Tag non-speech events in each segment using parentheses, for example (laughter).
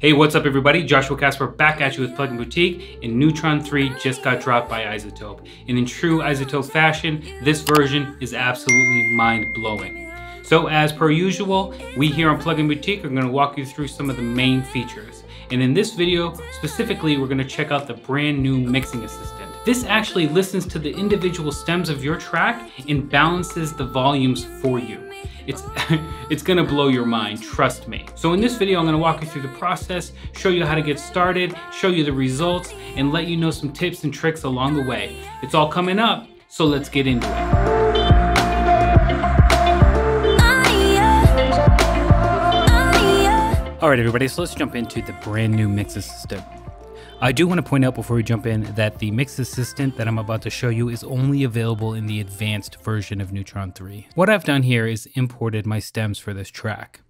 Hey, what's up everybody? Joshua Casper back at you with Plugin Boutique, and Neutron 3 just got dropped by iZotope. And in true iZotope fashion, this version is absolutely mind-blowing. So as per usual, we here on Plugin Boutique are gonna walk you through some of the main features. And in this video, specifically, we're gonna check out the brand new Mixing Assistant. This actually listens to the individual stems of your track and balances the volumes for you. It's, (laughs) it's gonna blow your mind, trust me. So in this video, I'm gonna walk you through the process, show you how to get started, show you the results, and let you know some tips and tricks along the way. It's all coming up, so let's get into it. All right, everybody, so let's jump into the brand new Mix Assistant. I do want to point out before we jump in that the Mix Assistant that I'm about to show you is only available in the advanced version of Neutron 3. What I've done here is imported my stems for this track.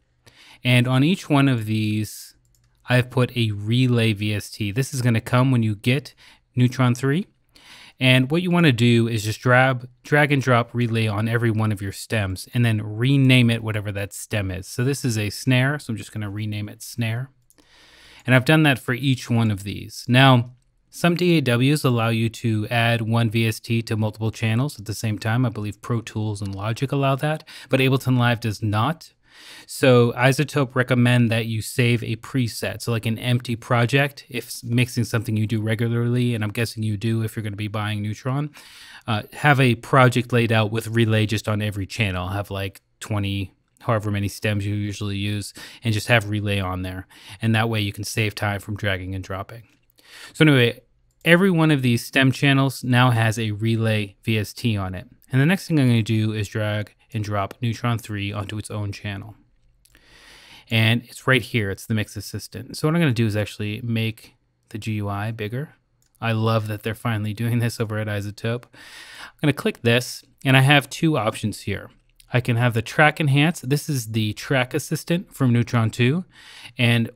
And on each one of these, I've put a relay VST. This is going to come when you get Neutron 3. And what you want to do is just drag, drag and drop relay on every one of your stems and then rename it whatever that stem is. So this is a snare, so I'm just going to rename it snare. And I've done that for each one of these. Now, some DAWs allow you to add one VST to multiple channels at the same time. I believe Pro Tools and Logic allow that, but Ableton Live does not. So iZotope recommend that you save a preset, so like an empty project, if mixing something you do regularly, and I'm guessing you do if you're going to be buying Neutron, uh, have a project laid out with relay just on every channel. Have like 20 however many stems you usually use, and just have relay on there. And that way you can save time from dragging and dropping. So anyway, every one of these stem channels now has a relay VST on it. And the next thing I'm going to do is drag and drop Neutron 3 onto its own channel. And it's right here, it's the Mix Assistant. So what I'm going to do is actually make the GUI bigger. I love that they're finally (laughs) doing this over at iZotope. I'm going to click this, and I have two options here. I can have the track enhance. This is the track assistant from Neutron 2 and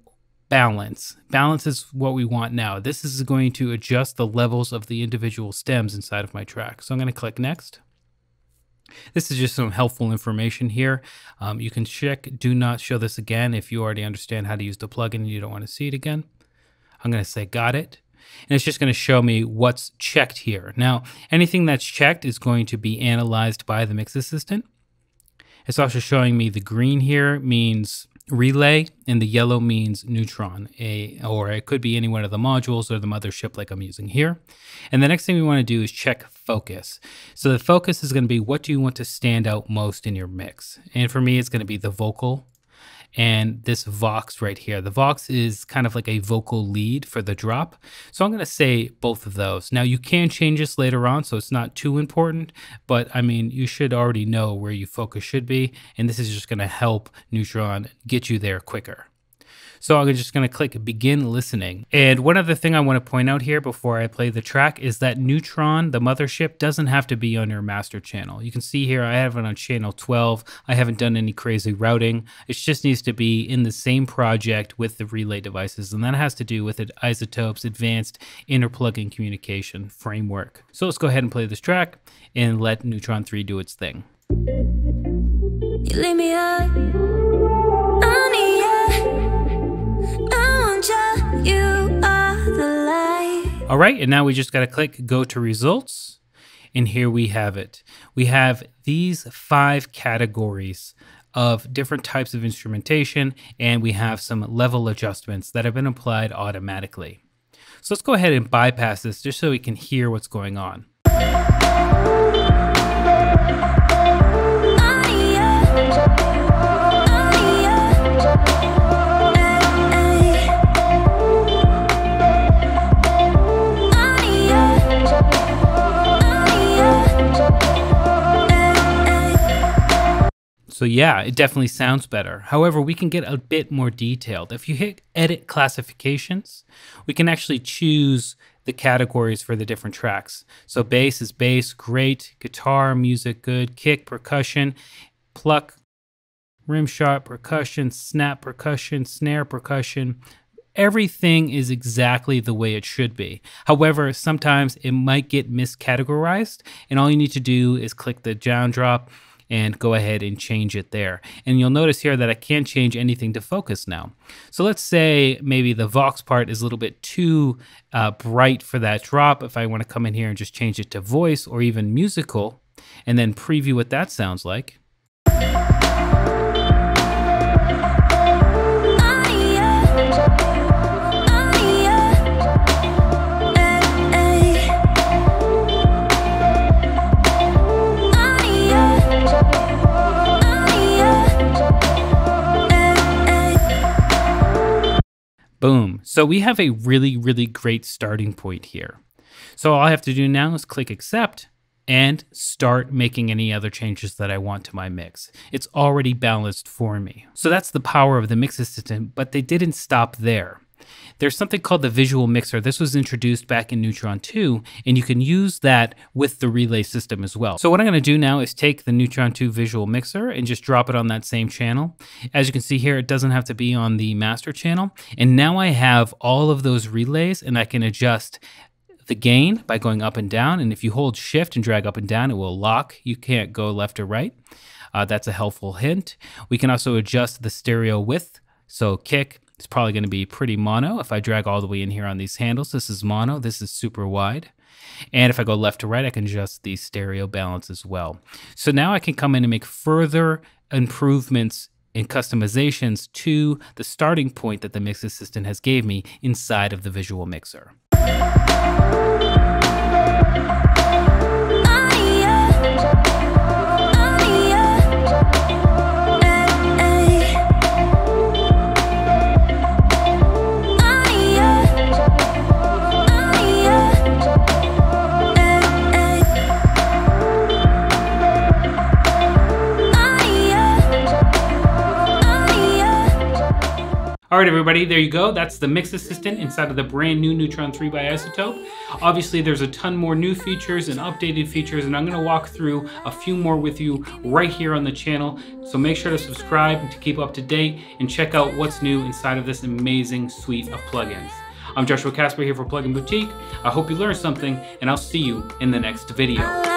balance. Balance is what we want now. This is going to adjust the levels of the individual stems inside of my track. So I'm going to click next. This is just some helpful information here. Um, you can check do not show this again if you already understand how to use the plugin and you don't want to see it again. I'm going to say got it. And it's just going to show me what's checked here. Now, anything that's checked is going to be analyzed by the Mix Assistant. It's also showing me the green here means relay and the yellow means neutron a or it could be any one of the modules or the mothership like I'm using here. And the next thing we want to do is check focus. So the focus is going to be what do you want to stand out most in your mix? And for me it's going to be the vocal and this Vox right here. The Vox is kind of like a vocal lead for the drop. So I'm going to say both of those. Now you can change this later on, so it's not too important, but I mean, you should already know where your focus should be. And this is just going to help Neutron get you there quicker. So I'm just going to click begin listening. And one other thing I want to point out here before I play the track is that Neutron, the mothership, doesn't have to be on your master channel. You can see here I have it on channel 12. I haven't done any crazy routing. It just needs to be in the same project with the relay devices. And that has to do with it iZotope's advanced interplugin communication framework. So let's go ahead and play this track and let Neutron 3 do its thing. You leave me. All right, and now we just got to click go to results. And here we have it. We have these five categories of different types of instrumentation, and we have some level adjustments that have been applied automatically. So let's go ahead and bypass this just so we can hear what's going on. So yeah, it definitely sounds better. However, we can get a bit more detailed. If you hit edit classifications, we can actually choose the categories for the different tracks. So bass is bass, great, guitar, music, good, kick, percussion, pluck, rim shot, percussion, snap, percussion, snare, percussion. Everything is exactly the way it should be. However, sometimes it might get miscategorized, and all you need to do is click the down drop and go ahead and change it there. And you'll notice here that I can't change anything to focus now. So let's say maybe the Vox part is a little bit too uh, bright for that drop. If I want to come in here and just change it to voice or even musical, and then preview what that sounds like. So we have a really, really great starting point here. So all I have to do now is click accept and start making any other changes that I want to my mix. It's already balanced for me. So that's the power of the mix assistant, but they didn't stop there. There's something called the visual mixer. This was introduced back in Neutron 2, and you can use that with the relay system as well. So what I'm gonna do now is take the Neutron 2 visual mixer and just drop it on that same channel. As you can see here, it doesn't have to be on the master channel. And now I have all of those relays and I can adjust the gain by going up and down. And if you hold shift and drag up and down, it will lock. You can't go left or right. Uh, that's a helpful hint. We can also adjust the stereo width. So kick, it's probably going to be pretty mono. If I drag all the way in here on these handles, this is mono, this is super wide. And if I go left to right, I can adjust the stereo balance as well. So now I can come in and make further improvements and customizations to the starting point that the Mix Assistant has gave me inside of the visual mixer. All right, everybody, there you go. That's the Mix Assistant inside of the brand new Neutron 3 by iZotope. Obviously, there's a ton more new features and updated features, and I'm gonna walk through a few more with you right here on the channel. So make sure to subscribe to keep up to date and check out what's new inside of this amazing suite of plugins. I'm Joshua Casper here for Plugin Boutique. I hope you learned something, and I'll see you in the next video.